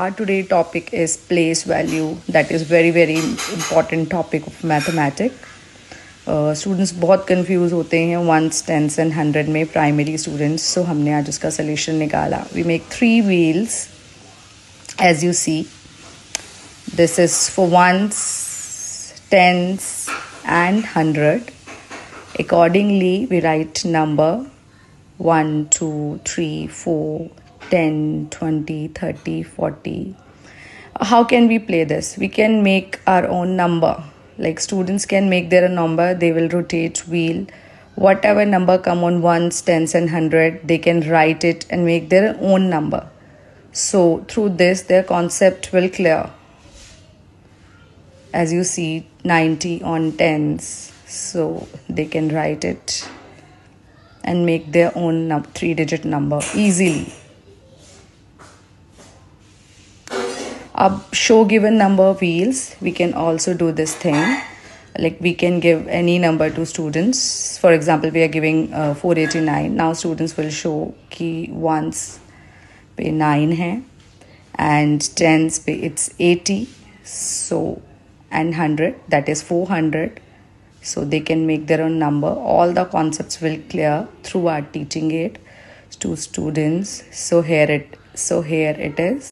Our today topic is place value. That is very very important topic of mathematic students uh, बहुत confuse होते हैं ones tens and hundred में primary students so हमने आज उसका solution निकाला. We make three wheels as you see this is for ones tens and hundred accordingly we write number one two three four 10 20 30 40 how can we play this? We can make our own number. Like students can make their number. They will rotate wheel. Whatever number come on ones tens and hundred they can write it and make their own number. So through this their concept will clear. As you see 90 on tens. So they can write it and make their own three digit number easily up show given number of wheels we can also do this thing. Like we can give any number to students. For example we are giving uh, 489 now students will show key ones pe 9 hai and tens pe it's 80 so and 100 that is 400 so they can make their own number. All the concepts will clear through our teaching it to students. So here it so here it is